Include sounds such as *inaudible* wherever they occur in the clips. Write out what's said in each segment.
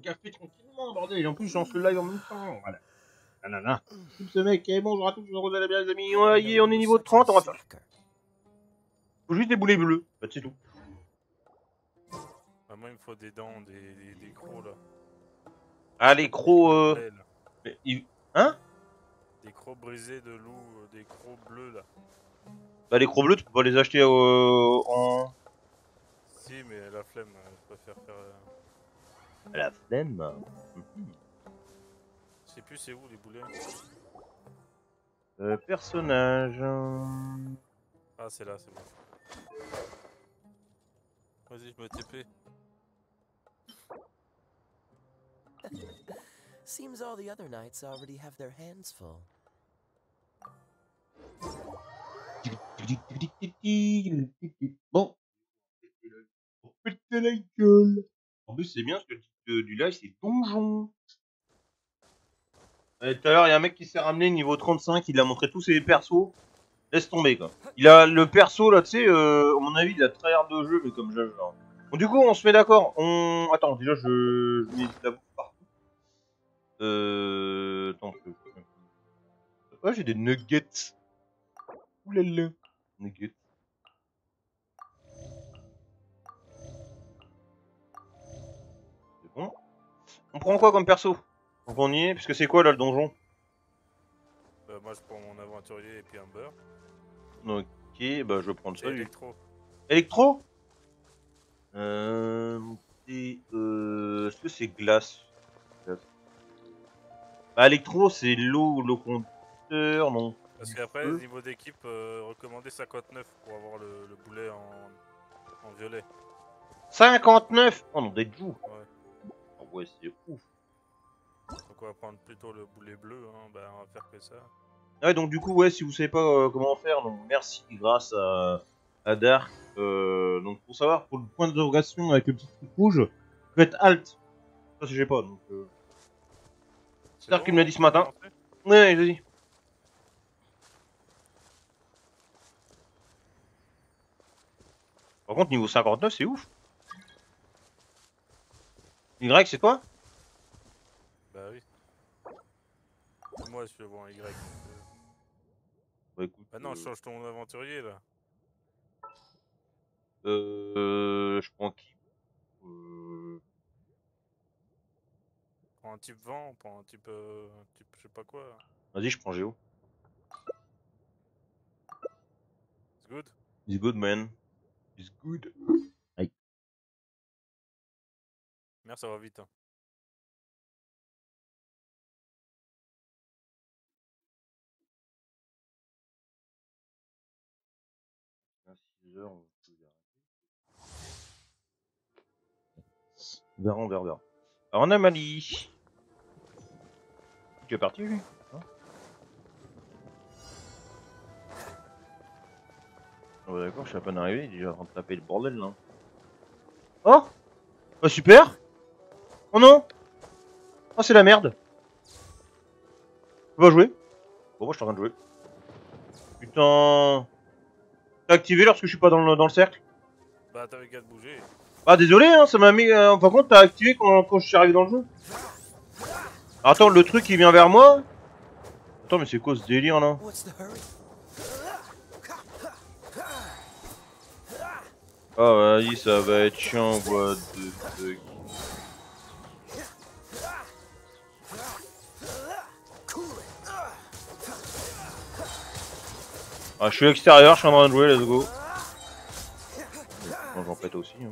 café tranquillement, bordel. Et en plus, je lance le live en même temps. Voilà. Nanana. Ce mec, eh, bonjour à tous, vous allez bien, les amis. Ouais, y est, on est niveau 30, on va faire. Faut juste des boulets bleus. Bah, c'est tout. Bah, moi, il me faut des dents, des, des, des crocs là. Ah, les crocs. Euh... Hein? Des crocs brisés de loup, euh, des crocs bleus là. Bah, les crocs bleus, tu peux pas les acheter euh, en. Si, mais la flemme, euh, je préfère faire. La flemme. Je sais plus c'est où les boulets. Euh, personnage. Ah, c'est là, c'est bon. Vas-y, je me TP. Seems all the other knights already have their hands full. Bon. La gueule. En plus, c'est bien parce que du live, c'est donjon. Euh, Tout à l'heure, il y a un mec qui s'est ramené niveau 35, il a montré tous ses persos. Laisse tomber, quoi. Il a le perso, là, tu sais, euh, à mon avis, il a très l'air de jeu, mais comme je. genre. Bon, du coup, on se met d'accord. On. Attends, déjà, je. Mets la bouffe partout. Euh. Attends, je. J'ai des nuggets. Oulala. Nuggets. On prend quoi comme perso Donc on y est, puisque c'est quoi là le donjon Euh, moi, je prends mon aventurier et puis un beurre. Ok, bah je vais prendre ça. électro. Électro Euh. et, euh, Est-ce que c'est glace Glace. Bah, électro, c'est l'eau, l'eau conducteur, non. Parce qu'après, niveau d'équipe, euh, recommandé 59 pour avoir le, le boulet en, en violet. 59 Oh non, des joues Ouais. Ouais, c'est ouf. Donc on va prendre plutôt le boulet bleu, hein. bah, on va faire que ça. Ouais, donc du coup, ouais, si vous savez pas euh, comment faire, donc merci grâce à, à Dark. Euh, donc pour savoir, pour le point d'interrogation avec le petit truc rouge, faites Alt. Ça, j'ai pas, donc. Euh... C'est Dark, il me l'a dit ce matin. Ouais, vas-y. Par contre, niveau 59, c'est ouf. Y, c'est toi Bah oui. C'est Moi, je suis bon, Y. euh. Bah écoute. Bah non, je change ton aventurier là. Euh, je prends qui euh... Prends un type vent, prends un type, euh, un type je sais pas quoi. Vas-y, je prends Géo. C'est good It's good, man. It's good. Merde, ça va vite. Hein. À 6 heures, on peut y arrêter. Vers on vers vers. Alors on a Mali. Tu es parti lui Hein? Ah bah d'accord, je suis à peine arrivé, il est déjà en train de taper le bordel là. Oh Bah super Oh non Oh c'est la merde Tu vas jouer Bon moi je suis en train de jouer. Putain T'as activé lorsque je suis pas dans le, dans le cercle Bah t'avais qu'à te bouger. Ah désolé, hein, ça m'a mis. Euh, par contre, t'as activé quand, quand je suis arrivé dans le jeu. Attends, le truc il vient vers moi. Attends, mais c'est quoi ce délire là? Ah vas-y, ça va être chiant, quoi. De, fuck. Ah, je suis extérieur, je suis en train de jouer, let's go. Bon, j'en pète aussi. Hein.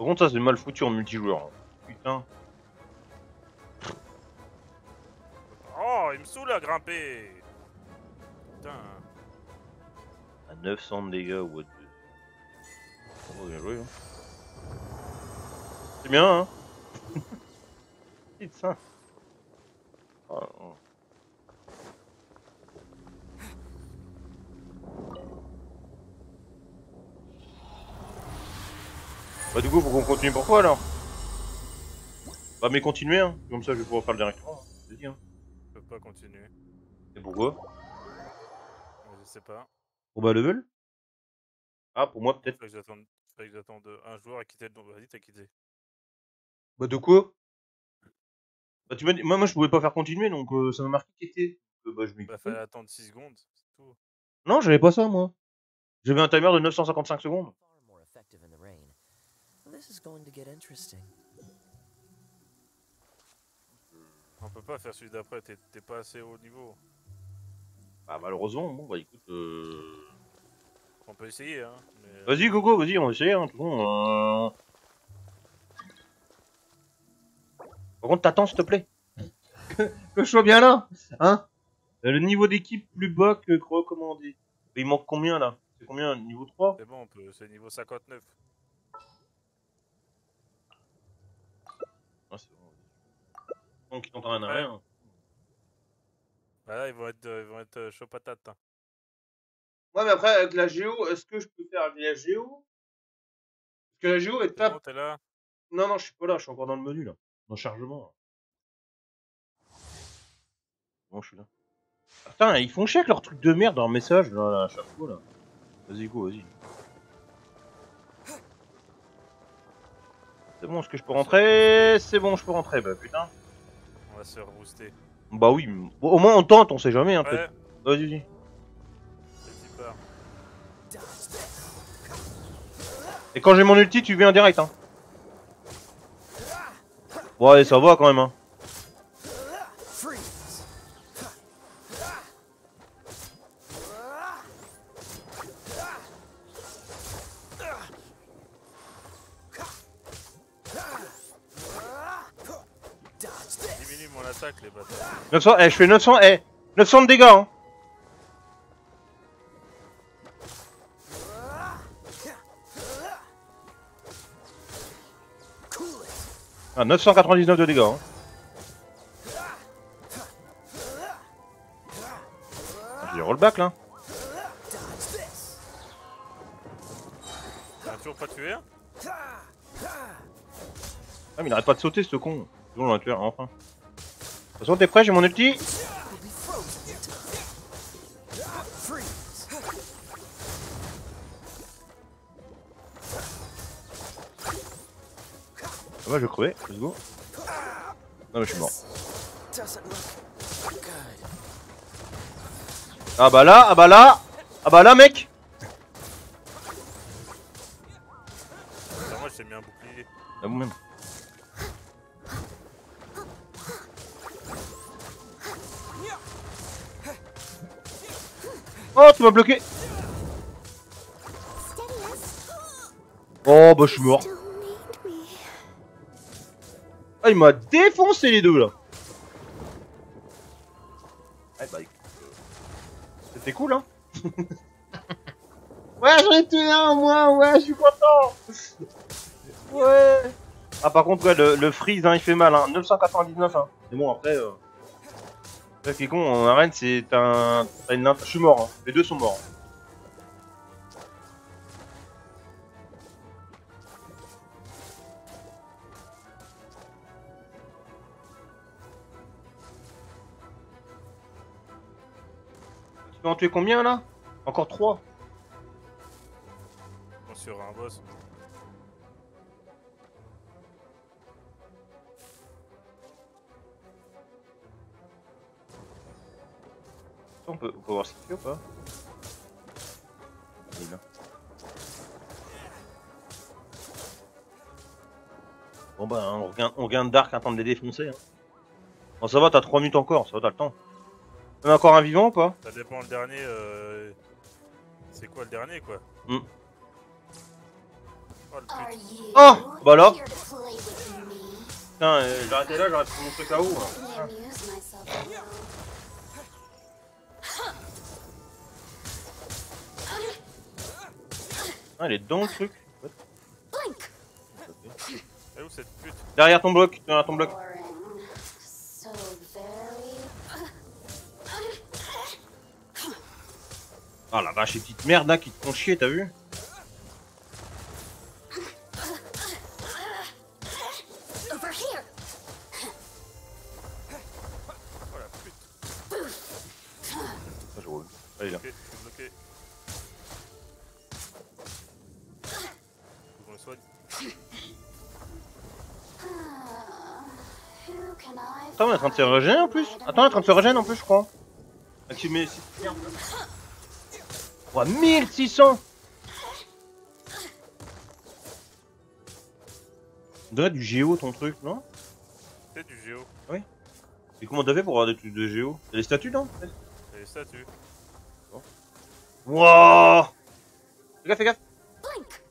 Par contre, ça c'est mal foutu en multijoueur. hein. Putain. Oh, il me saoule à grimper Putain. À 900 de dégâts, what the... Oh, bien joué, hein. C'est bien, hein *laughs* Putain. Oh, oh. Bah du coup faut qu'on continue pourquoi alors? Bah mais continuer hein, comme ça je vais pouvoir faire le directement. Vas-y hein. Je peux pas continuer. Et pourquoi? Mais Je sais pas. Pour bas level? Ah pour moi peut-être. Faut que j'attende un joueur à quitter le don. Vas-y, t'as quitté. Bah de quoi? Bah tu m'as dit, moi, moi je pouvais pas faire continuer donc euh, ça m'a marqué qui était. Euh, bah je m'ai Bah, fallait attendre 6 secondes, c'est tout. Non j'avais pas ça moi. J'avais un timer de 955 secondes. This is going to get interesting. On peut pas faire celui d'après, t'es pas assez haut niveau. Bah malheureusement, bon bah écoute... Euh... On peut essayer, hein. Mais... Vas-y Gogo, vas-y on va essayer hein. de toute façon, euh... Par contre t'attends s'il te plaît. que, *laughs* que je sois bien là, hein Euh, Le niveau d'équipe plus bas que recommandé. Il manque combien là? C'est combien? Niveau 3 C'est bon, on peut... c'est niveau 59. Ah, c'est bon. Donc ils t'entraînent à rien. Bah là, ils vont être, ils vont être euh, chaud patate. hein. Ouais mais après avec la géo, est-ce que je peux faire avec la géo? Parce que la géo est tape bon, t'es là? Non, non, je suis pas là, je suis encore dans le menu là. Dans le chargement. là. Bon, je suis là. Ah, Putain, ils font chier avec leur truc de merde dans leur message là, à chaque fois là. Vas-y, go, vas-y. C'est bon, est-ce que je peux rentrer? C'est bon, je peux rentrer, bah putain. Va se. Bah oui, au moins on tente, on sait jamais hein, peut-être. Ouais, Vas-y, vas-y. Et quand j'ai mon ulti, tu viens direct hein. Ouais, ça va quand même hein. 900, eh, je fais 900, eh, 900 de dégâts hein. Ah, 999 de dégâts hein. Ah, J'ai rollback là. Dodge this! T'as toujours pas tué hein Ah mais il arrête pas de sauter ce con. Sinon on le tuer enfin. De toute façon t'es prêt, j'ai mon ulti! Ah bah je vais crever, let's go. Non mais je suis mort. Ah bah là, ah bah là, ah bah là mec moi, j'ai mis un bouclier. Ah vous-même. Oh tu m'as bloqué Oh bah je suis mort. Ah il m'a défoncé les deux là. Ah bah euh, C'était cool hein. *laughs* Ouais j'en ai tué un moi, ouais je suis content. Ouais. Ah par contre ouais le, le freeze hein, il fait mal hein, 999 hein. Mais bon après euh... Ce qui est con en arène c'est un... t'as une... Je suis mort hein, les deux sont morts. Tu peux en tuer combien là? Encore 3 On sur un boss. On peut, on peut voir ce qu'il fait ou pas Il est là. Bon bah hein, on regagne, on gagne Dark de les défoncer. Hein. Bon ça va, t'as 3 minutes encore, ça va, t'as le temps. On a encore un vivant ou pas? Ça dépend le dernier. Euh... C'est quoi le dernier quoi? Hmm. Oh le pute. Oh Bah là Putain, euh, j'ai arrêté là, j'aurais pu mon truc à haut. hein. Ah, elle est dans le truc. Elle est où cette pute Derrière ton bloc, derrière ton bloc. So very. Ah la vache, ces petites merdes là qui te font chier, t'as vu? Attends, on est en train de se régénérer en plus. Attends, on est en train de se régénérer en plus, je crois. Activer cette merde. Ouah, 1600 On dirait du géo ton truc, non? C'est du géo. Et comment t'as fait pour avoir des trucs de géo? T'as des statues, non? Et les statues. Wouah Fais gaffe, fais gaffe. Blink!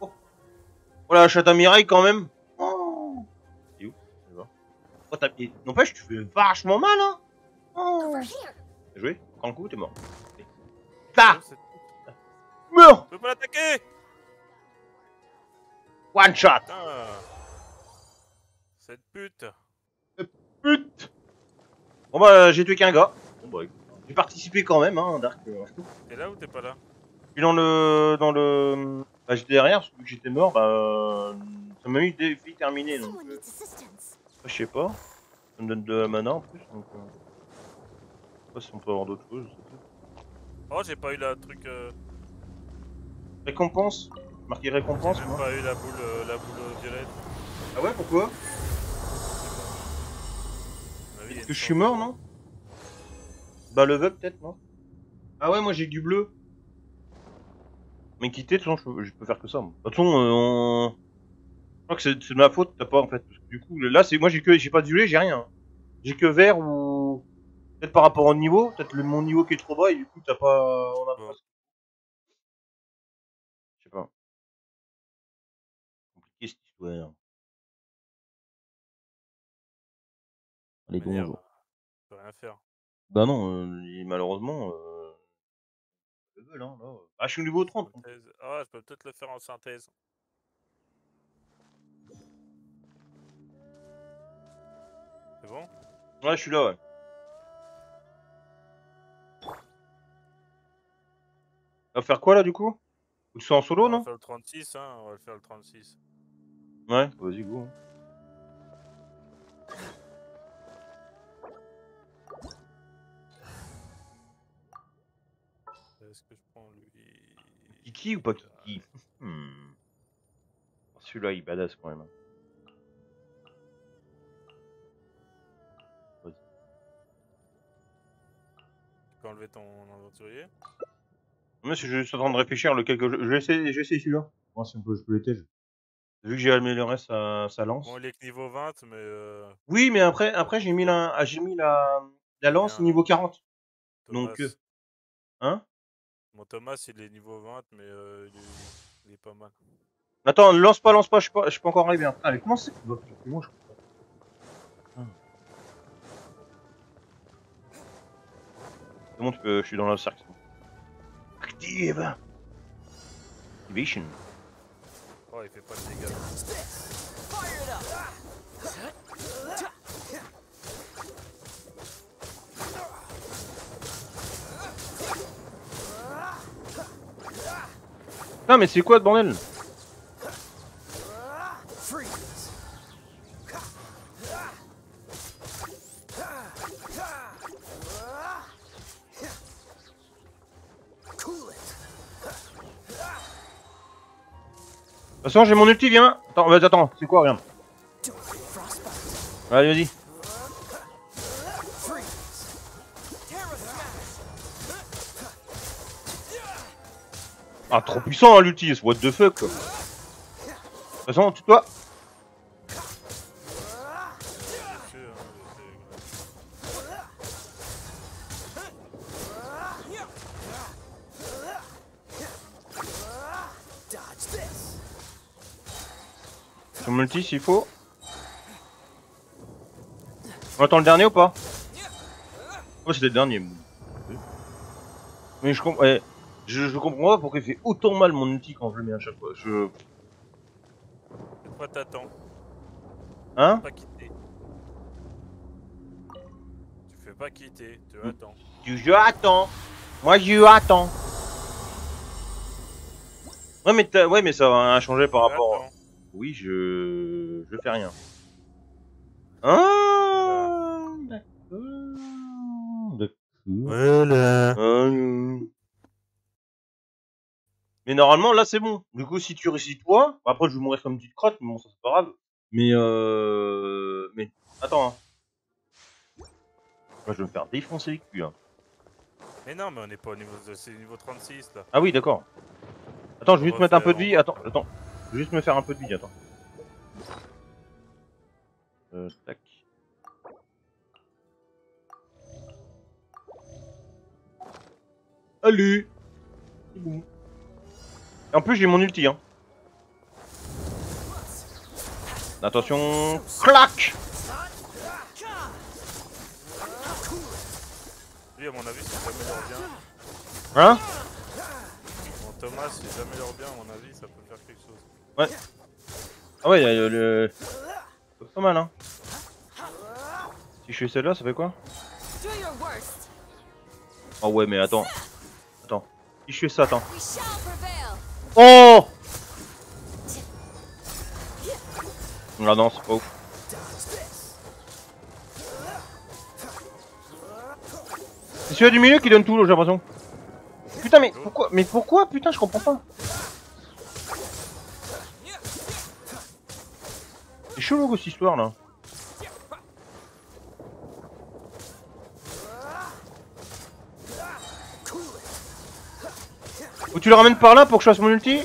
Oh la chatte à Mireille quand même Oh, t'as... N'empêche, tu fais vachement mal, hein. Oh. Joué, encore un coup, t'es mort. Là c'est- Meurs. Je peux pas l'attaquer. One shot. Putain. Cette pute. Pute. Bon bah, j'ai tué qu'un gars. Bon bah, j'ai participé quand même, hein, Dark. euh, T'es là ou t'es pas là? Suis dans le... dans le... Bah, j'étais derrière, parce que vu que j'étais mort, bah... euh, Ça m'a mis le défi terminé, donc... Euh, je sais pas. Ça me donne de la mana en plus, donc... Euh... Je sais pas si on peut avoir d'autres choses. je sais pas. Oh, j'ai pas eu la truc. Euh... Récompense Marqué récompense, J'ai même pas eu la boule, euh, la boule euh, violette. Ah ouais, pourquoi? Parce une que je suis mort, non? Bah, level peut-être, non? Ah ouais, moi j'ai du bleu. Mais quitter, de toute façon, je, je peux faire que ça. moi. De toute façon, euh, on... je crois que c'est de ma faute, t'as pas en fait. Parce que du coup, là, c'est moi j'ai que j'ai pas de violet, j'ai rien. J'ai que vert ou peut-être par rapport au niveau, peut-être le mon niveau qui est trop bas et du coup t'as pas. On a pas. Je sais pas. Compliqué cette histoire. Toute manière, je peux rien faire. Bah non, euh, malheureusement. Euh... hein, là. Ah, je suis au niveau 30. donc. Synthèse. Ah, je peux peut-être le faire en synthèse. C'est bon Ouais, je suis là, ouais. On va faire quoi là du coup? Ou c'est en solo, On va non? faire le 36, hein, on va le faire le 36. Ouais, vas-y, go. Est-ce que je prends lui Kiki ou pas Kiki? Hmm. Celui-là, il est badass quand même. Peux enlever ton aventurier Moi, je suis en train de réfléchir lequel que je. Je vais essayer, je vais essayer celui-là. Moi, si on peut, je peux. Vu que j'ai amélioré sa, sa lance. Bon, il est que niveau 20, mais euh, Oui, mais après, après j'ai mis la, ah, j'ai mis la, la lance niveau 40. Thomas, Donc, euh, Hein? Mon Thomas, il est niveau 20, mais euh, il, est, il est pas mal. Attends, lance pas, lance pas, je suis pas, je suis pas encore arrivé. hein. Allez, comment c'est? Bon, je C'est bon, tu peux, je suis dans le cercle. Active Activation. Oh, il fait pas de dégâts. Non, mais c'est quoi ce bordel? Façon, j'ai mon ulti, viens Attends, vas-y, attends, c'est quoi, regarde Allez, vas-y. Ah, trop puissant, hein, l'ulti, what the fuck, quoi. De toute façon, tu toi. S'il faut. On attend le dernier ou pas Oh c'était le dernier. Mais je comprends. ouais, je, je comprends pas pourquoi il fait autant mal mon ulti quand je le mets à chaque fois. Je. Fois, t'attends. Hein Pas quitter. Tu fais pas quitter, tu Mm. attends. Du je attends. Moi je attends. Ouais mais ouais mais ça va changer par Tu rapport. attends. Oui je je fais rien. Ah d'accord. D'accord. Voilà. Ah, Mais normalement, là, c'est bon. Du coup, si tu réussis toi, après, je vais mourir comme une petite crotte, mais bon, ça, c'est pas grave. Mais, euh... Mais, attends, hein. Moi, je vais me faire défoncer les culs, hein. Mais non, mais on n'est pas au niveau de... C'est niveau 36 là. Ah oui, d'accord. Attends, je vais juste mettre un peu de vie. en- Attends, attends. Je vais juste me faire un peu de vie, attends. Euh, tac. Allez C'est bon. En plus, j'ai mon ulti, hein. Attention. Clac Lui, à mon avis, s'il s'améliore bien. Hein? Thomas, s'il s'améliore bien, à mon avis, ça peut faire chose. Ah ouais, y a le... Pas mal, hein. Si je fais celle-là, ça fait quoi? Oh ouais, mais attends. Attends. Si je fais ça, attends. Oh Ah non, c'est pas ouf. C'est celui du milieu qui donne tout, j'ai l'impression. Putain, mais pourquoi Mais pourquoi Putain, je comprends pas. C'est chelou cette histoire là. Ou tu le ramènes par là pour que je fasse mon ulti.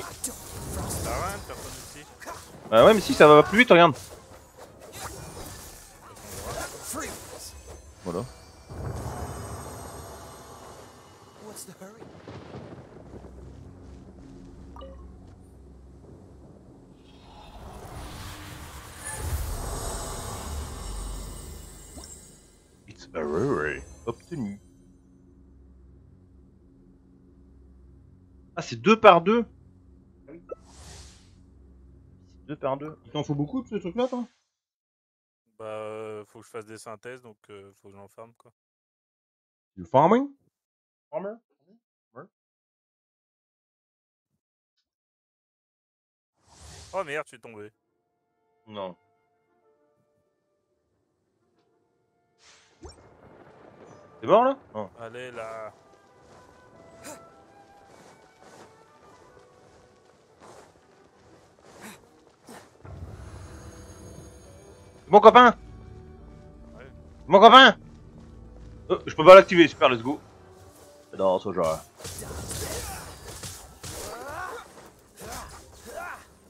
Bah ouais, mais si ça va plus vite, regarde. C'est deux par deux deux par deux. Il t'en faut beaucoup de ce truc là, toi? Bah, euh, faut que je fasse des synthèses, donc euh, faut que j'en farme quoi. Du farming? Farmer? Oh merde, je suis tombé. Non. C'est mort là? Allez là. Mon copain Ouais. Mon copain Euh, Je peux pas l'activer, super, let's go. Non, ce genre.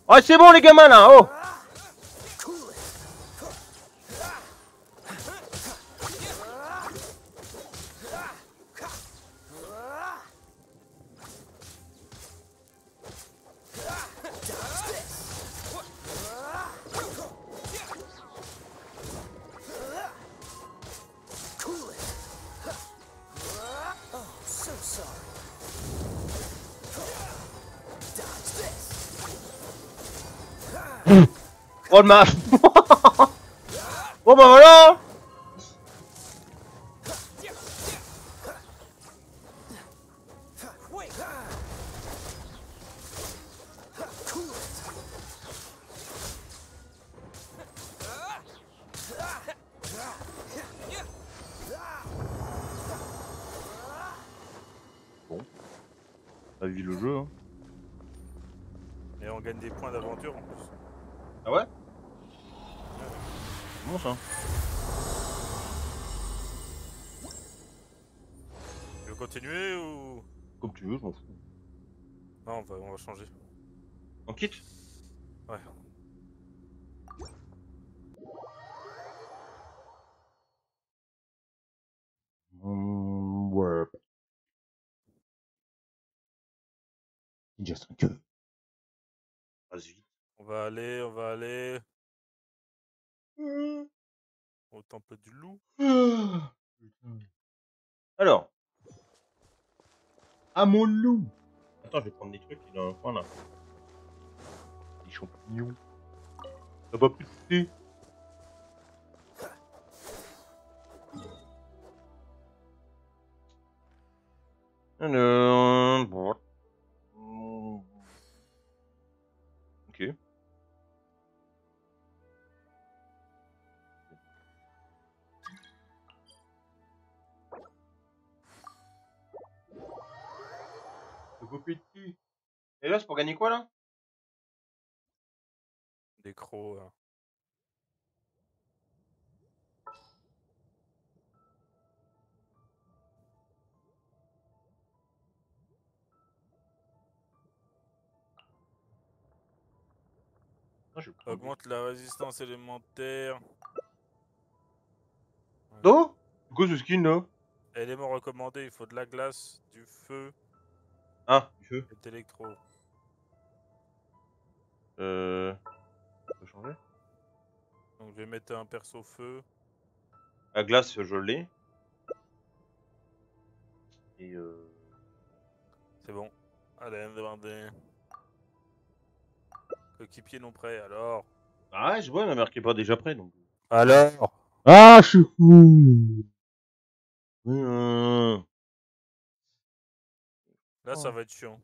Ah, c'est bon les gamins là, oh Oh match *laughs* Bon bah voilà continuer ou? Comme tu veux, je m'en fous. Non, on va, on va changer. On quitte? Ouais. Mmh, ouais. Ninja 5 Vas-y. On va aller, on va aller au temple du loup. Alors. À mon loup. Attends, je vais prendre des trucs, il dans un coin là. Des champignons. Ça va plus de. Alors. bon. Et là, c'est pour gagner quoi là? Des crocs. hein. Ah, Augmente la résistance élémentaire. C'est quoi ce skin là Élément recommandé, il faut de la glace, du feu Ah, du feu. et d'électro. Euh. Ça peut changer Donc je vais mettre un perso feu. La glace, je l'ai. Et euh. C'est bon. Allez, demandez. Coéquipier non prêt, alors. Ah, ouais, je vois, ma mère qui est pas déjà prêt donc. Alors Ah, je suis fou Mmh. Là, ça va être chiant.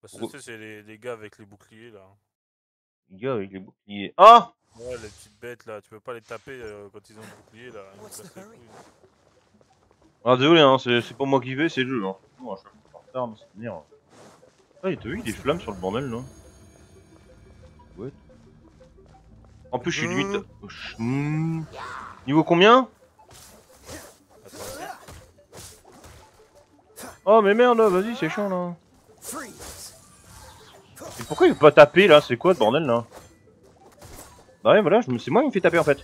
Parce que tu sais, c'est les, les gars avec les boucliers là. Les gars avec les boucliers. Ah Ouais, les petites bêtes là, tu peux pas les taper euh, quand ils ont le bouclier là. Ah, désolé, hein, c'est c'est pas moi qui vais, c'est le jeu. Hein. À chaque fois, en retard, mais c'est venir. Ah, et t'as vu, il y a des flammes sur le bordel là. What? En plus, je suis limite. Hmm. Niveau combien? Oh, mais merde, là, vas-y, c'est chiant là. Et pourquoi il veut pas taper là? C'est quoi ce bordel là? Bah ouais, voilà, c'est moi qui me fait taper en fait.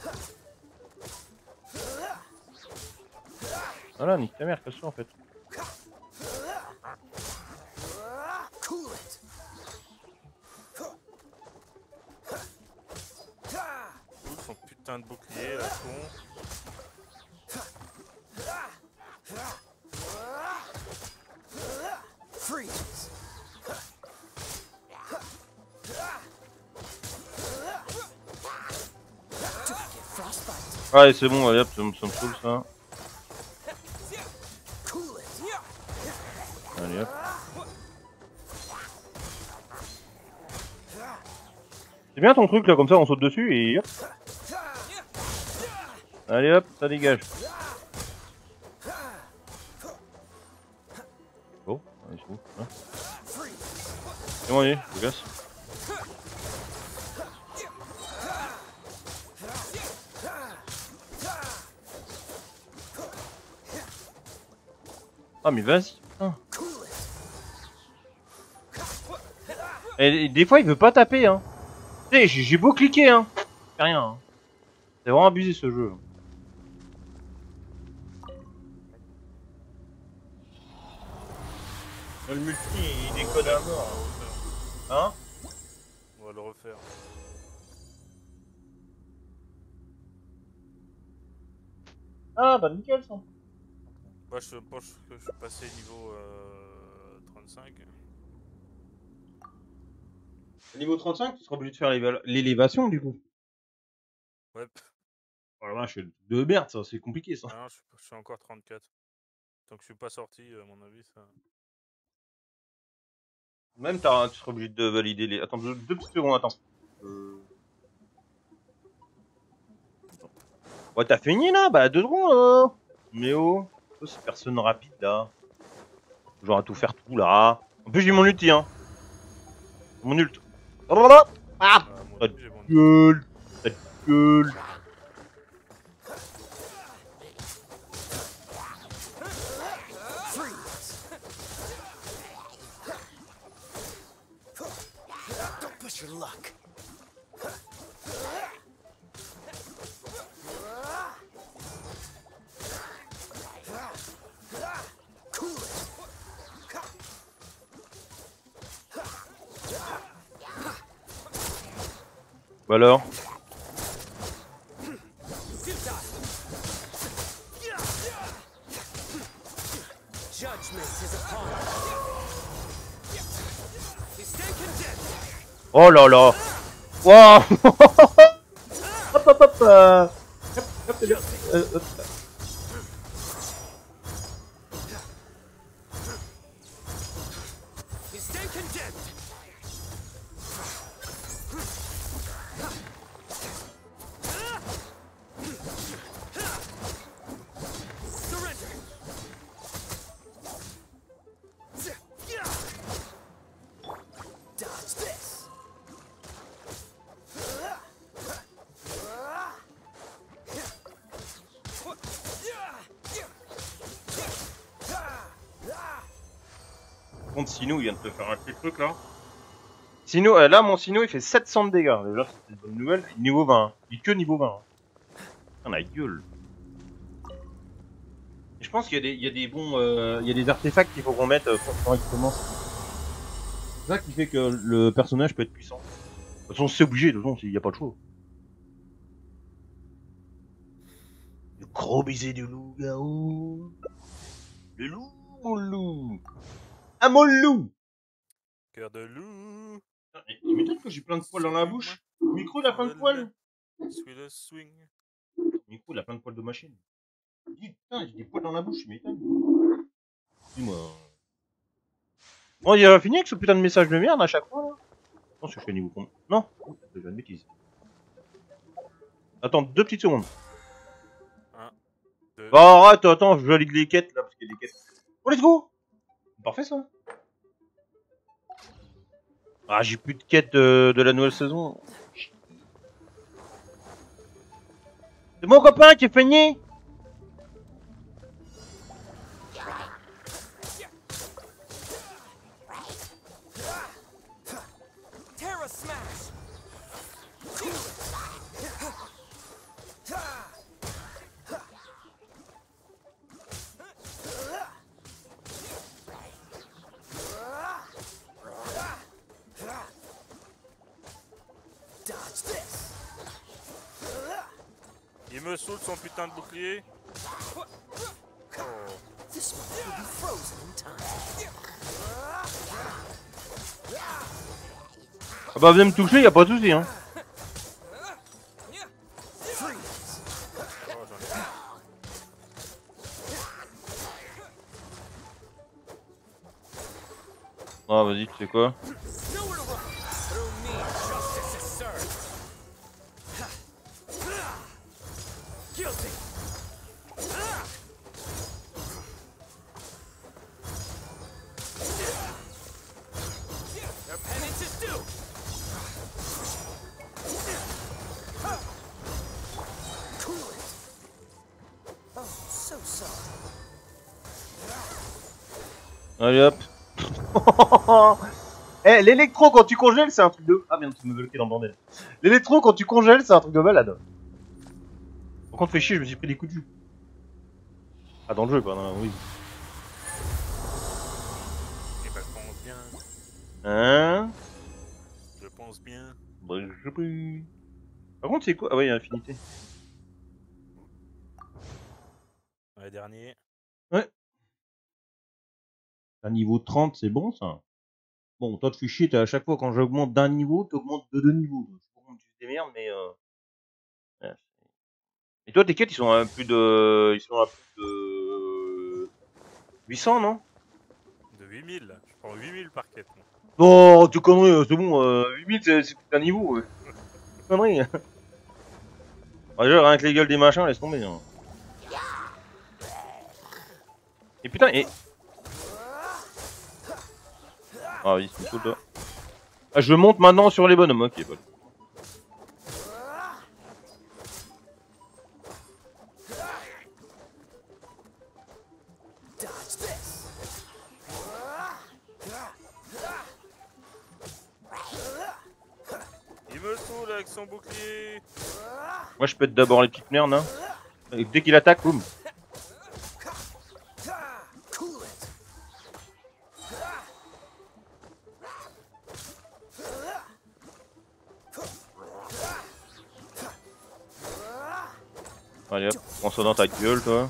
Voilà, nique ta mère, casse-toi en fait. Son putain de bouclier là, con. Ouais, c'est bon, allez hop, ça me, ça ça. Allez hop. C'est bien ton truc là, comme ça on saute dessus et hop. Allez hop, ça dégage. Ah mais vas-y. et des fois il veut pas taper hein. J'ai beau cliquer hein. Rien. Hein. C'est vraiment abusé ce jeu. Le multi il décode à mort. Hein On va le refaire. Ah bah nickel ça. Moi, je pense que je suis passé niveau euh, 35. Niveau 35, tu seras obligé de faire l'éva- l'élévation du coup. Ouais, Oh la vache, de merde ça, c'est compliqué ça. ah, je, suis- je suis encore 34. Tant que je suis pas sorti, à mon avis, ça. Même t'as- tu seras obligé de valider les. Attends, deux, deux petites secondes, attends. Euh... Ouais, t'as fini là? Bah, deux secondes là Mais oh Oh, C'est personne rapide là. Genre à tout faire tout là. En plus, j'ai mon ulti, hein. Mon ult. Ah Ah, mon- Gueule gueule That's your luck. Bah alors Oh là là. Waouh *laughs* Hop hop hop euh... hop, hop, hop, Contre Sino, il vient de te faire un petit truc là. Sino, euh, là, mon Sino, il fait 700 de dégâts. Déjà, c'est une bonne nouvelle. Niveau 20. Il est que niveau 20. Putain, la gueule. Je pense qu'il y, a des- il y a des bons. euh, il y a des artefacts qu'il faut qu'on mette euh, pour correctement. C'est ça qui fait que le personnage peut être puissant. De toute façon, c'est obligé, de toute façon, il n'y a pas de choix. Le gros baiser du loup-garou. Le loup, loup. Ah, mon loup Cœur de loup. Mais Tu m'étonnes que j'ai plein de poils dans la bouche. Le micro, il a plein de poils. Suis le swing. Le micro, il a plein de poils de machine. Putain, j'ai des poils dans la bouche, m'étonnes. Dis-moi. Bon, il a fini avec ce putain de message de merde à chaque fois, là Non, c'est que je fais niveau compte. Non, oh, fait une bêtise. Attends, deux petites secondes. Deux. Bon, arrête, attends, je valide les quêtes, là, parce qu'il y a des quêtes. Oh, let's go Parfait, ça. Ah, j'ai plus de quêtes euh, de la nouvelle saison. C'est mon copain qui est feigné Saoule son putain de bouclier. Ah bah, venez me toucher, y a pas de soucis, hein. Ah, vas-y, tu sais quoi? L'électro quand tu congèles, c'est un truc de. Ah merde, tu me bloqué dans le bordel. L'électro quand tu congèles, c'est un truc de malade. Par contre, fait chier, je me suis pris des coups de jus. Ah, dans le jeu, pas dans la oui. Eh ben, je pense bien. Hein? Je pense bien. Bah, je sais plus. Par contre, c'est quoi? Ah, ouais, il y a infinité. Ouais, dernier. Un niveau 30, c'est bon ça? Bon, toi, te fais chier, à chaque fois quand j'augmente d'un niveau, t'augmentes de deux niveaux. Je sais pas comment tu te démerdes, mais. Euh... Et toi, tes quêtes, ils sont à plus de. Ils sont à plus de. 800, non? De 8000. Je prends 8000 par quête. Oh, tu conneries, euh, c'est bon, euh, 8000 c'est un niveau. Ouais. *laughs* Conneries. Déjà, rien que les gueules des machins, laisse tomber. hein. Et putain, et. Ah oui, c'est cool toi. Ah, je monte maintenant sur les bonhommes, ok. This! Il me saoule avec son bouclier. Moi, je pète d'abord les petites merdes, hein. Et dès qu'il attaque, boum. Allez prends ça dans ta gueule, toi.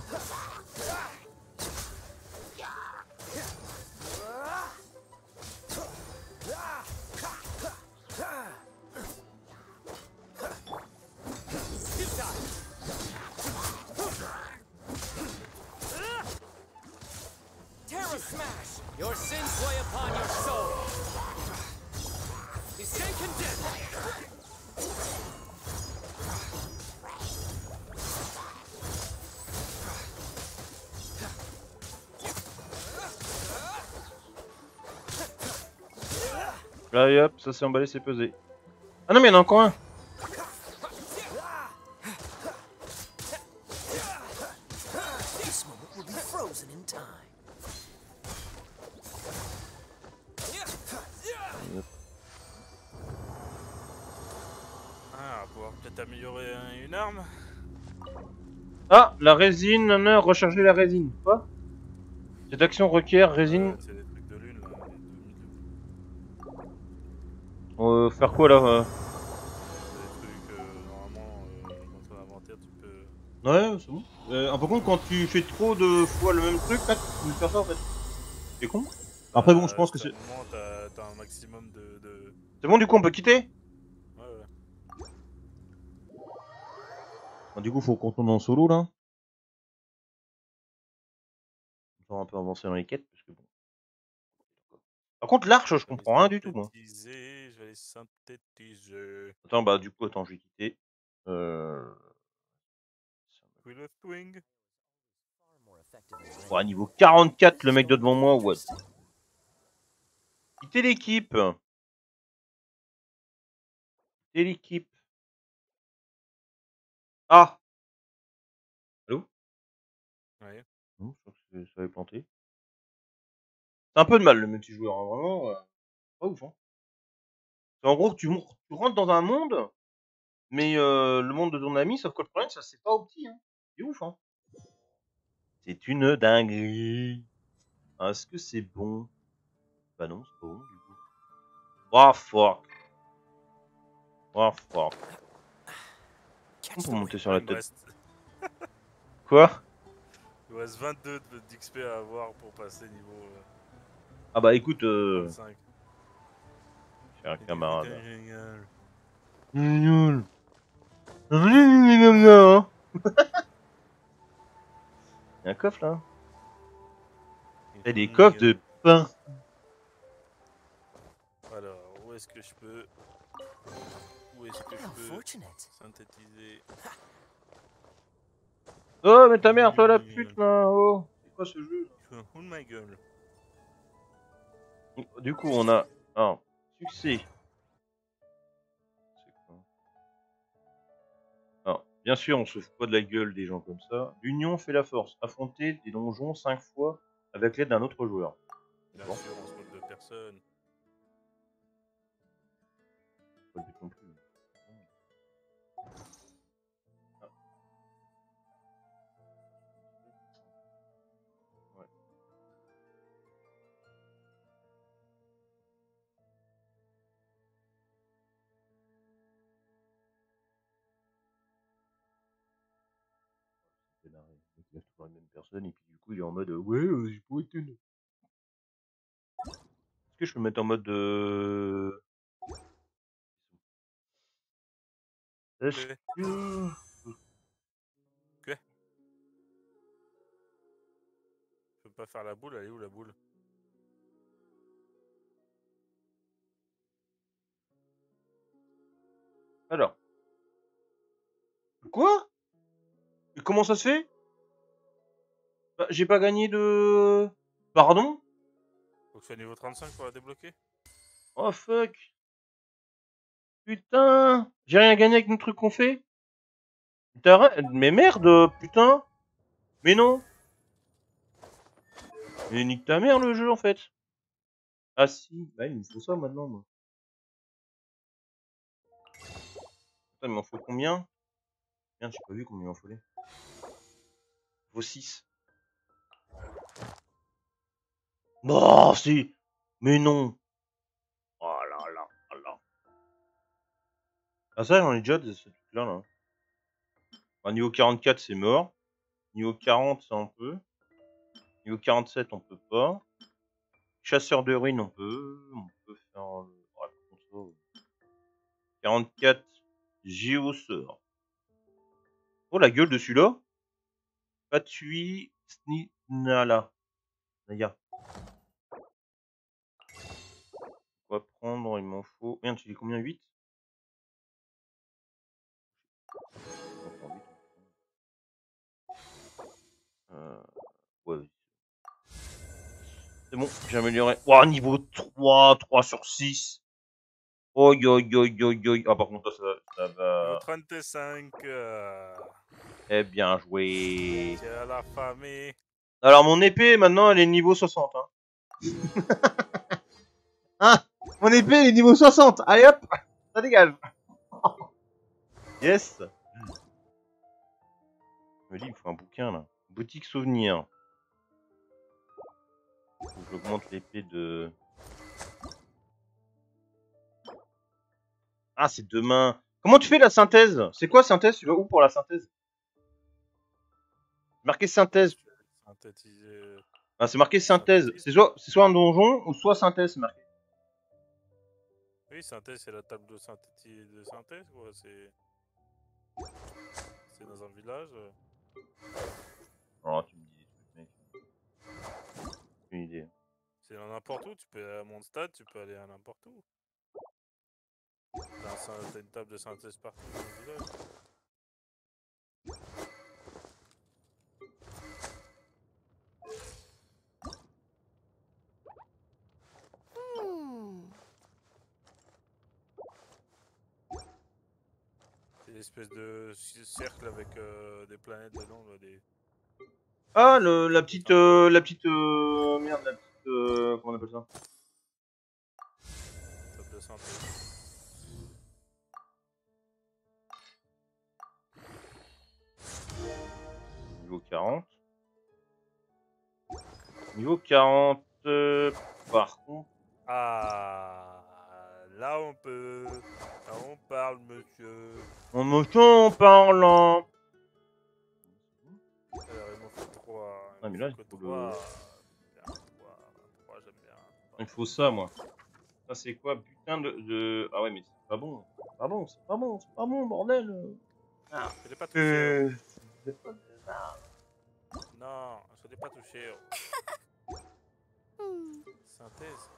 Ça c'est emballé, c'est pesé. Ah non mais il y en a encore un Ah, pouvoir peut-être améliorer euh, une arme. Ah, la résine, non, recharger la résine, quoi? Cette action requiert résine. Euh, ton inventaire, tu peux. Ouais, c'est bon. Euh, par contre, quand tu fais trop de fois le même truc, là, tu peux faire ça en fait. C'est con. Après, bon, je Euh, pense que c'est. C'est bon, du coup, on peut quitter Ouais, ouais. Du coup, faut qu'on tourne en solo là. On va un peu avancer dans les quêtes parce que bon. Par contre, l'arche, je comprends rien du tout moi. Vais les synthétiser. Attends, bah, du coup, attends, je vais quitter. Euh. Ouais, rain. niveau 44, le mec de devant moi, interesting. Quitter l'équipe. Quitter l'équipe. Ah Ouais. Non, je crois que ça avait planté. C'est un peu de mal le multijoueur, hein, vraiment. euh, Pas ouf, hein. C'est en gros que tu, tu rentres dans un monde, mais euh, le monde de ton ami, sauf que le problème, ça c'est pas au petit, hein. C'est ouf, hein. C'est une dinguerie. Ah, Est-ce que c'est bon? Bah non, c'est pas bon du coup. Oh fuck. Oh fuck. On peut monter sur la tête? reste, *laughs* Quoi? Il reste 22 de- d'XP à avoir pour passer niveau euh, Ah bah écoute, euh, 25. Cher camarade. t'es génial. Nul. Nul. Il y a un coffre là. Il y a des coffres de pain. Alors, où est-ce que je peux. Où est-ce que je peux synthétiser? Oh mais ta mère toi la pute là. Oh. C'est quoi ce jeu Oh ma gueule. Du coup on a un succès. Alors, bien sûr on se fout pas de la gueule des gens comme ça. L'union fait la force. Affronter des donjons 5 fois avec l'aide d'un autre joueur. Bon. de personne. Même personne et puis du coup il est en mode euh, ouais euh, j'ai pas été né. Est-ce que je peux mettre en mode euh... Est-ce Ok. que... Je peux pas faire la boule, elle est où la boule? Alors. Quoi? Comment ça se fait? J'ai pas gagné de... Pardon? Faut que je sois niveau 35 pour la débloquer. Oh fuck. Putain. J'ai rien gagné avec nos trucs qu'on fait. Mais merde, putain. Mais non. Mais nique ta mère le jeu en fait. Ah si, bah il me faut ça maintenant moi. Putain, il m'en faut combien? Merde, j'ai pas vu combien il m'en fallait. Il faut 6. Bon, si Mais non Oh là là là là. Ah ça, j'en ai déjà de ce truc-là, là. Bah, niveau 44, c'est mort. Niveau 40, ça on peut. Niveau 47, on peut pas. Chasseur de ruines, on peut. On peut faire... ça, euh. 44, Géoseur. Oh, la gueule de celui-là Patui Sninala. Naya. On va prendre, il m'en faut... Merde, tu dis combien? 8 Euh... Ouais, vas-y. C'est bon, j'ai amélioré. Ouah, niveau 3, 3 sur 6. Oi, oi, oi, oi, oi. Ah, par contre, ça, va. 35 euh... Eh bien joué. C'est la famille. Alors, mon épée, maintenant, elle est niveau 60. Hein. *laughs* hein? Mon épée, elle est niveau 60. Allez hop Ça dégage. *laughs* Yes Je me dis, il me faut un bouquin là. Boutique souvenir. J'augmente l'épée de. Ah, c'est demain. Comment tu fais la synthèse? C'est quoi synthèse? Tu vas où pour la synthèse? Marqué synthèse. Synthétiser. Ah, c'est marqué synthèse. C'est soit, c'est soit un donjon ou soit synthèse, c'est marqué. Oui, synthèse, c'est la table de, synthéti... de synthèse, quoi. C'est. C'est dans un village. Oh, tu me dis des trucs, mec. Aucune idée. C'est dans n'importe où. Tu peux aller à Mondstadt, tu peux aller à n'importe où. T'as une table de synthèse partout dans le village. Hmm. De cercle avec euh, des planètes dedans, là, des... Ah, le, la petite. euh, la petite. euh, merde, la petite. euh, comment on appelle ça? Tables de synthèse. Niveau 40. Niveau 40. euh, par contre. Ah, là on peut... En parlant. Faut 3. Ah, mais là, il faut le- 3. 3, j'aime bien. Il faut ça, moi. Ça, c'est quoi Putain de, de. Ah ouais, mais c'est pas bon. C'est pas bon, c'est pas bon, c'est pas bon, bordel. Je l'ai pas touché. Euh... Non, je l'ai pas touché. Hmm. *laughs* Synthèse.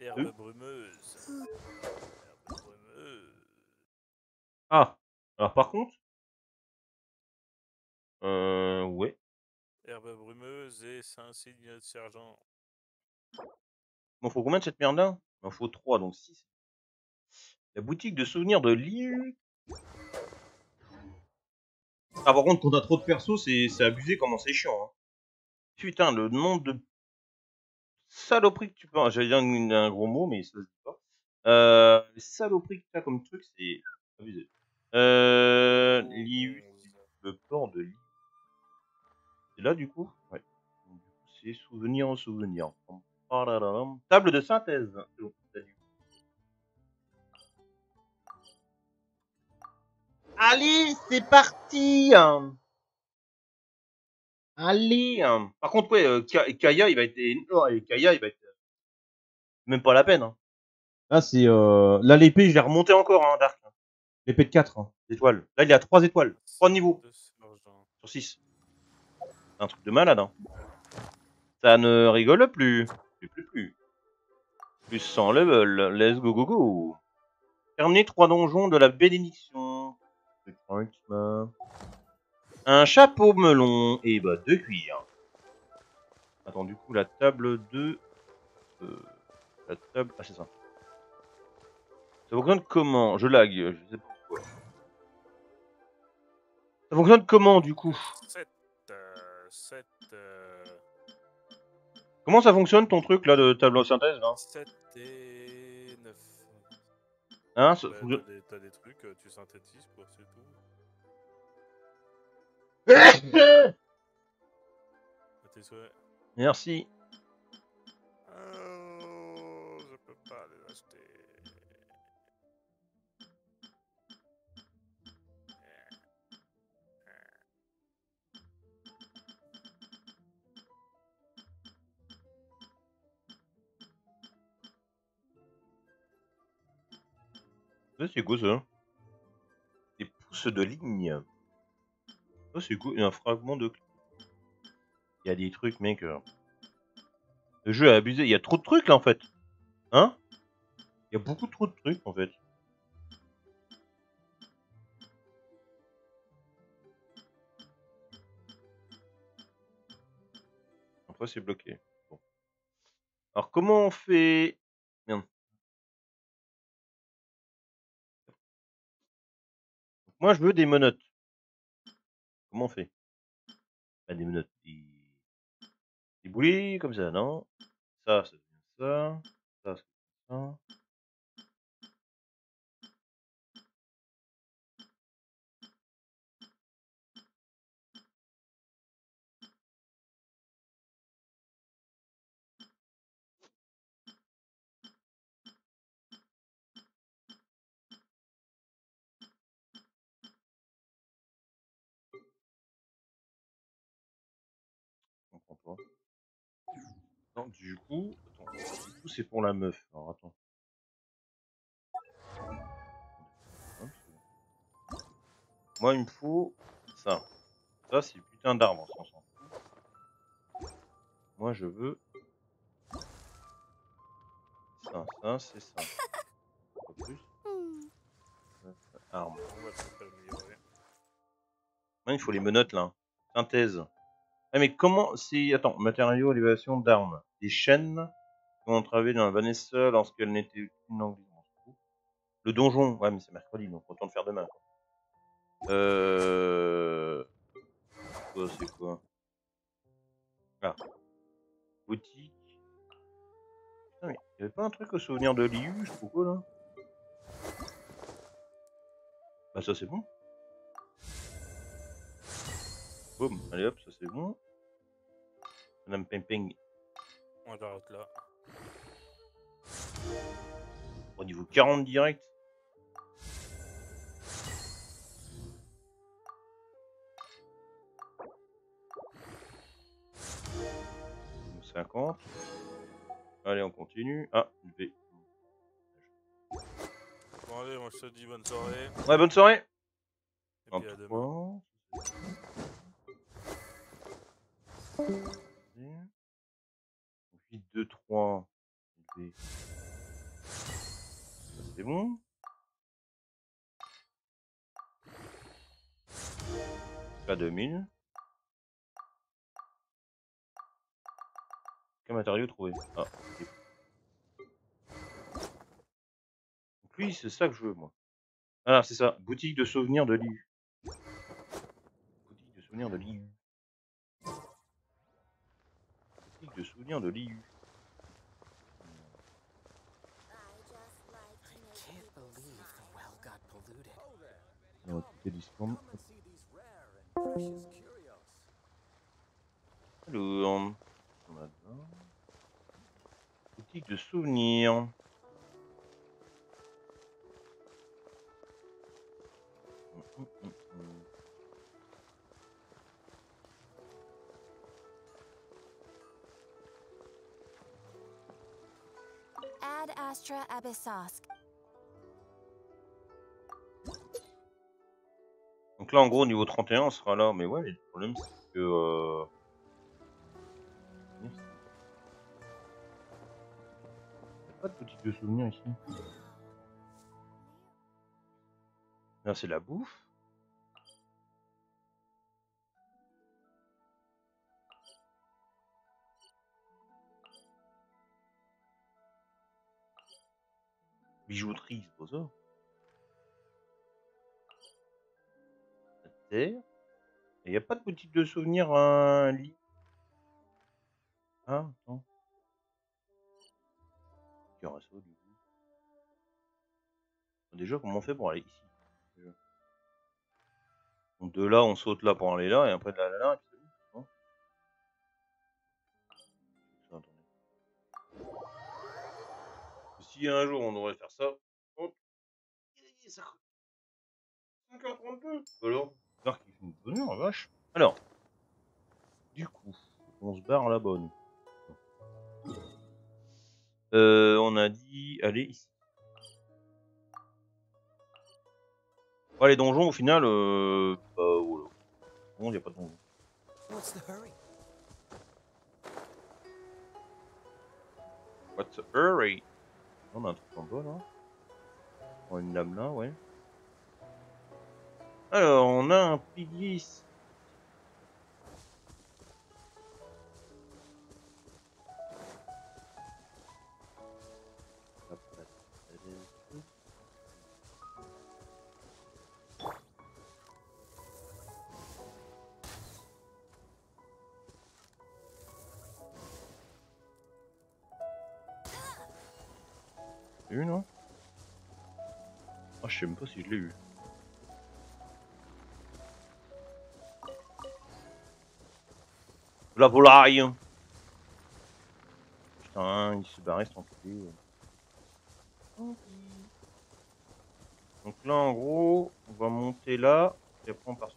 Herbe. Herbe brumeuse. Ah, alors par contre. Euh. Ouais. Herbe brumeuse et de sergent. Bon, faut combien de cette merde-là? Il en faut 3, donc 6. La boutique de souvenirs de Liu. Ah, par contre, quand t'as trop de persos, c'est abusé comment c'est chiant. Hein. Putain, le nombre de saloperies que tu peux. J'allais dire un gros mot, mais ça se dit pas. Euh, les saloperies que t'as comme truc, c'est abusé. Euh. Liu, le port de Liu. C'est là, du coup? Ouais. C'est souvenir en souvenir. Table de synthèse. Allez, c'est parti Allez Par contre, ouais, euh, Ka- Kaya, il va être... Non, Kaya, il va être... Même pas la peine. Hein. Là, c'est... Euh... Là, l'épée, je l'ai remonté encore, hein, Dark. L'épée de 4 hein, étoiles. Là, il est à 3 étoiles. 3 niveaux sur 6. Un truc de malade, hein. Ça ne rigole plus. Plus, plus, plus. Plus 100 level. Let's go, go, go. Terminer 3 donjons de la bénédiction. Un chapeau melon et bah de cuir. Attends, du coup, la table de... euh, la table... Ah, c'est ça. Ça fonctionne comment? Je lag, je sais pas. Ça fonctionne comment, du coup? 7. Euh, 7. Euh, Comment ça fonctionne ton truc là de tableau synthèse là? 7 et 9. Hein ça Bah, t'as, des, t'as des trucs, euh, tu synthétises, quoi, c'est tout. *coughs* Merci. C'est quoi ça Des pouces de ligne. C'est quoi? Un fragment de... Il y a des trucs mec. euh. Le jeu a abusé. Il y a trop de trucs là en fait. Hein? Il y a beaucoup trop de trucs en fait. Après c'est bloqué. Alors comment on fait? Moi, je veux des menottes. Comment on fait? Pas des menottes. Des, des boulets comme ça, non? Ça, ça devient ça. Ça, ça devient ça. Non, du coup, attends, du coup c'est pour la meuf. Alors attends. Moi, il me faut ça. Ça, c'est putain d'arbre, on s'en fout. Moi, je veux ça, ça, c'est ça. Pas plus. Ça, Arme. Ouais, il faut les menottes là. Synthèse. Ah mais comment c'est attends matériaux élévation d'armes. Des chaînes qui ont entravé dans la Vanessa lorsqu'elle n'était qu'une fout. Le donjon. Ouais mais c'est mercredi donc autant le faire demain. quoi. Euh. C'est quoi? Ah. Boutique. Putain mais y avait pas un truc au souvenir de l'IU je sais quoi là? Bah ça c'est bon. Boum, allez hop, ça c'est bon. Madame Ping Ping, On l'arrête là. au niveau 40 direct. Niveau 50. Allez, on continue. Ah, une V. Bon allez, moi je te dis bonne soirée. Ouais, bonne soirée. Et puis à demain. 8, 2, 3. V. Ça, C'est bon? Pas 2000. Quel matériau trouvé Ah, ok. Donc lui, c'est ça que je veux, moi. Ah, c'est ça. Boutique de souvenirs de l'IU. Boutique de souvenirs de l'IU. Rare and precious curios. Alors. Boutique de souvenirs. Hum, hum, Ad Astra Abyssosk. Donc là, en gros, au niveau 31, on sera là. Mais ouais, mais le problème, c'est que... Euh... Il n'y a pas de boutique de souvenirs ici. Là, c'est la bouffe. Bijouterie, c'est pas ça. Il n'y a pas de boutique de souvenirs, un lit. Ah, attends. Il y aura ça, du coup. Déjà, comment on fait pour aller ici? De là, on saute là pour aller là, et après de là, là, là, Si un jour on devrait faire ça, hop. Il est ça. 5h32 Alors, j'espère qu'il la vache. Alors, du coup, on se barre à la bonne. Euh, on a dit, allez, ici. Ouais, les donjons, au final, euh, bah, voilà. Bon, il n'y a pas de donjon. What's the hurry? What's the hurry? On a un truc en bas, là. On a une lame là, ouais. Alors, on a un pilier. Eu, non Ah, je sais même pas si je l'ai eu. La volaille Putain, il s'est barré, cet enculé. Donc là, en gros, on va monter là, et après on part.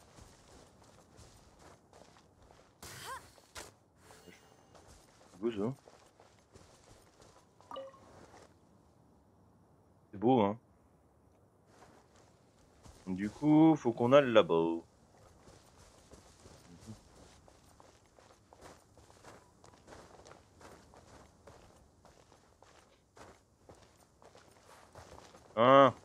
beau ça. Hein. Du coup, faut qu'on aille là-bas. Hein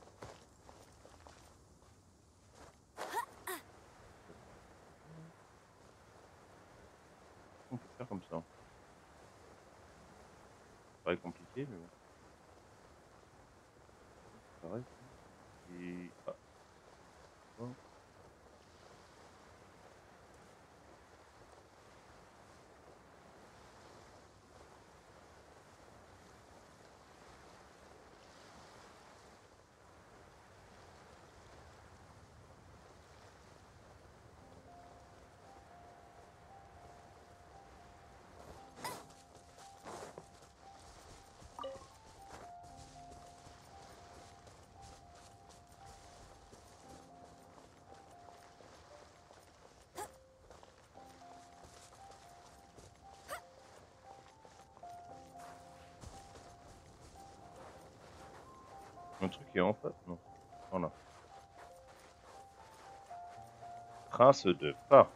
Un truc est en face Non. Voilà. Trace de pas.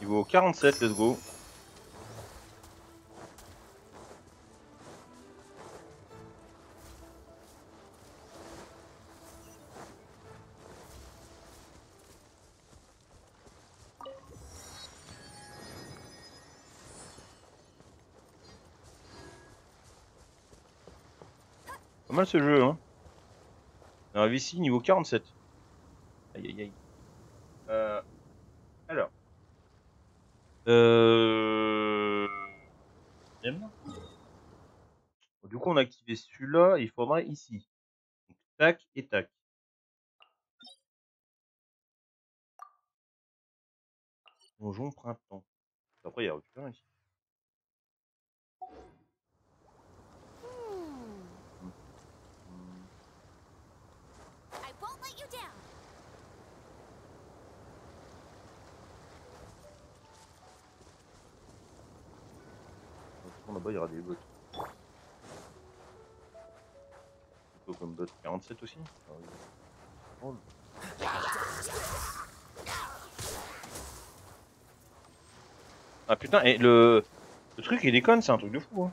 Niveau 47, let's go. Ce jeu, hein. On arrive ici, niveau 47. Aïe aïe aïe. Euh... Alors. Euh... Du coup, on a activé celui-là, il faudra ici. Tac et tac. Donjon printemps. Après, il y a autre chose ici. Hmm. Hmm. I won't let you down. Attention, Là-bas, il y aura des bots. Plutôt comme bot 47 aussi. Ah oui. Drôle. Ah putain, et le... Le truc il déconne, c'est un truc de fou. Hein.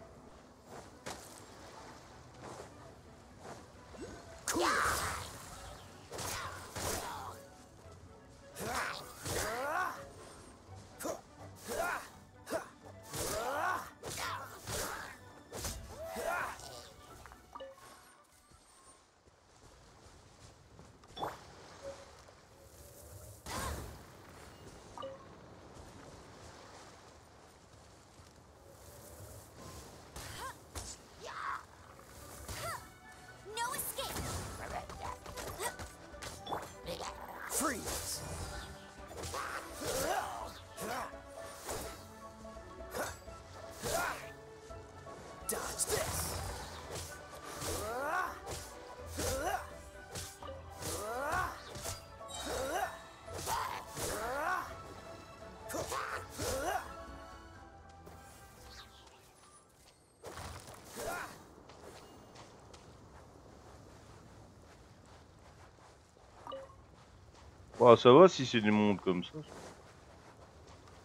Bah ça va si c'est des mondes comme ça.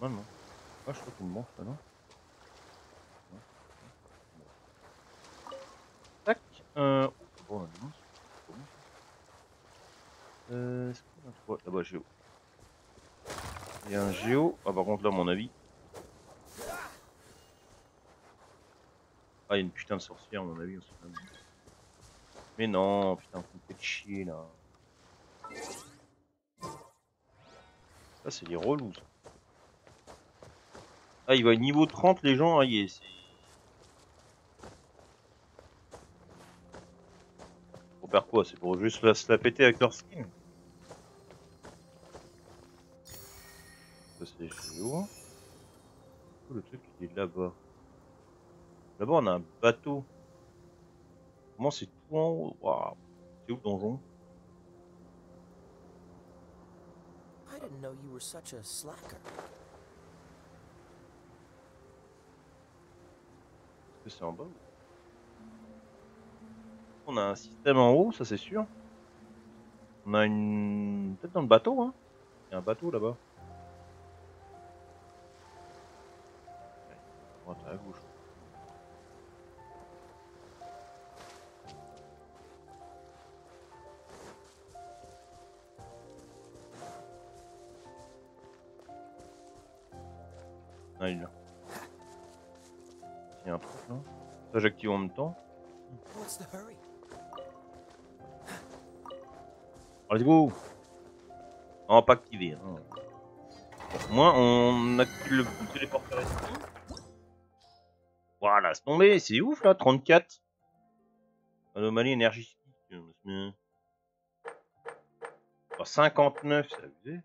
Ah non. Ah je crois qu'on mange ça non Tac. Euh... Bon, on a des. Euh... Est-ce Là-bas, géo. Il y a un géo. Ah par contre là, à mon avis. Ah, il y a une putain de sorcière, à mon avis. on. Mais non, putain, vous me faites chier là. Ça, c'est les relous. Ah, il va niveau 30, les gens, ah, il est-. Pour faire quoi? C'est pour juste la- se la péter avec leur skin? Ça, c'est géo. coup, le truc, il est là-bas. Là-bas, on a un bateau. Comment c'est tout en haut? C'est où le donjon? Know you were such a slacker. C'est en bas On a un système en haut, ça c'est sûr. On a une... Peut-être dans le bateau, hein Il y a un bateau là-bas. Ouais, à gauche. J'active en même temps. What's the hurry? Let's go On va pas activer. hein. Au moins on active le téléporteur. Voilà, c'est tombé, c'est ouf là, 34. Anomalie énergétique. euh, oh, 59, c'est abusé.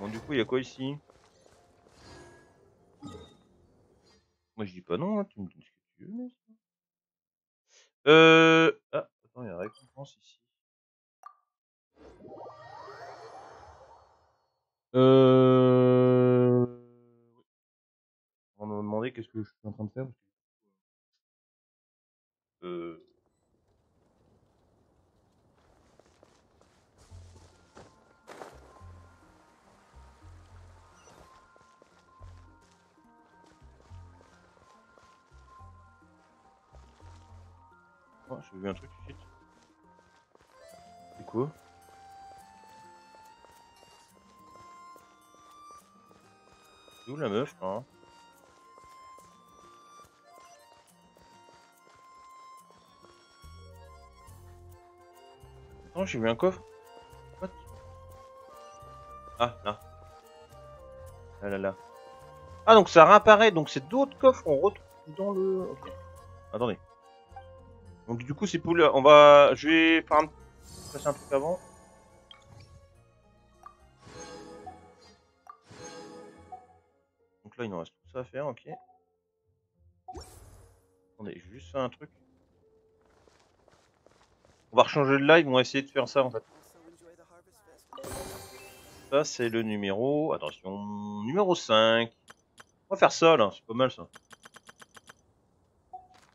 Bon, du coup, il y a quoi ici? Moi, je dis pas non, hein, tu me dis ce que tu veux. mais- Euh... Ah, attends, il y a récompense ici. Euh... On m'a demandé qu'est-ce que je suis en train de faire. J'ai vu un coffre. Ah, là. Là, là, là. Ah, donc ça réapparaît. Donc c'est d'autres coffres qu'on retrouve dans le... Attendez. Donc du coup, c'est pour le... On va... Je vais faire un... passer un truc avant. Donc là, il nous reste tout ça à faire, ok. Attendez, je vais juste faire un truc. On va rechanger le live, on va essayer de faire ça en fait. Ça, c'est le numéro... Attention, numéro 5. On va faire ça là, c'est pas mal ça.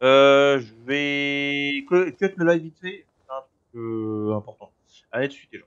Euh, je vais cut le live vite fait. C'est un truc euh, important. Allez, de suite les gens.